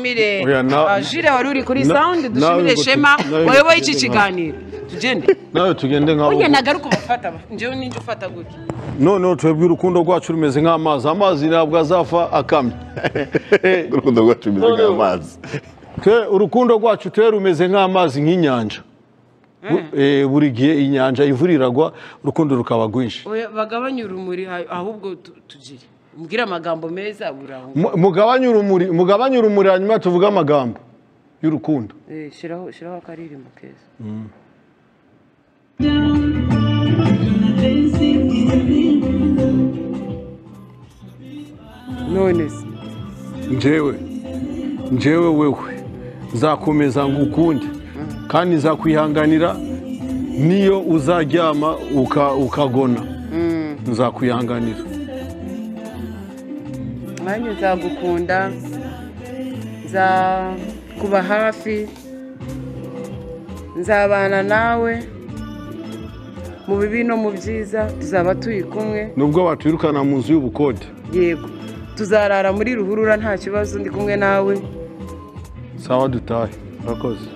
Mire, Oya, na- ah, Jire wari uri kuri sound dushimire Shema wayoboye iki kiganiro? Tugende. Nawe tugende nk'abo burya nagaruka ubafata njyewe ninjye ufata gutya. Noneho twebwe urukundo rwacu rumeze nk'amazi. Amazi ntabwo azapfa akamye. Urukundo rwacu rumeze nk'amazi. Urukundo rwacu twe rumeze nk'amazi nk'inyanja. Bu- eh, buri gihe inyanja imvura iragwa urukundo rukaba rwinshi. Oya, bagabanye urumuri ahubwo tu- tugire. Umbwire amagambo meza mugabanye urumuri mugabanye urumuri hanyuma tuvuge amagambo y'urukundo. Eh, shiraho shiraho akaririmbo keza. None se. Njyewe njyewe wewe nzakomeza ngukunde. Kandi nzakwihanganira niyo uzaryama uka- ukagona. Nzakwihanganira. Nanjye nzagukunda nzakuba hafi nzabana nawe mu bibi no mu byiza tuzaba turi kumwe. Nubwo batwirukana mu nzu y'ubukode. Yego. Tuzarara muri ruhurura nta kibazo ndi kumwe nawe. Sawa dutahe. Urakoze.